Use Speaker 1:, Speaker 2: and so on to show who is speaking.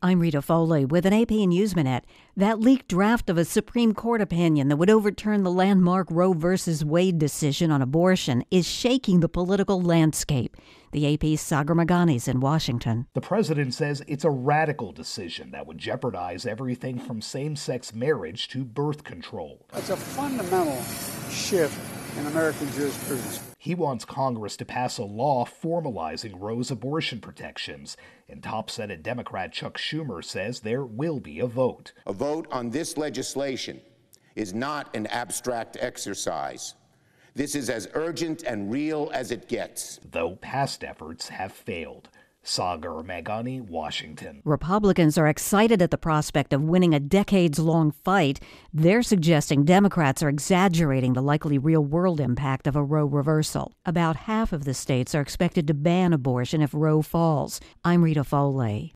Speaker 1: I'm Rita Foley with an AP Newsminute. That leaked draft of a Supreme Court opinion that would overturn the landmark Roe v. Wade decision on abortion is shaking the political landscape. The AP's Sagar Meghani's in Washington.
Speaker 2: The president says it's a radical decision that would jeopardize everything from same sex marriage to birth control.
Speaker 3: It's a fundamental shift in American jurisprudence.
Speaker 2: He wants Congress to pass a law formalizing Roe's abortion protections. And top Senate Democrat Chuck Schumer says there will be a vote.
Speaker 4: A vote on this legislation is not an abstract exercise. This is as urgent and real as it gets.
Speaker 2: Though past efforts have failed. Sagar Meghani, Washington.
Speaker 1: Republicans are excited at the prospect of winning a decades long fight. They're suggesting Democrats are exaggerating the likely real world impact of a Roe reversal. About half of the states are expected to ban abortion if Roe falls. I'm Rita Foley.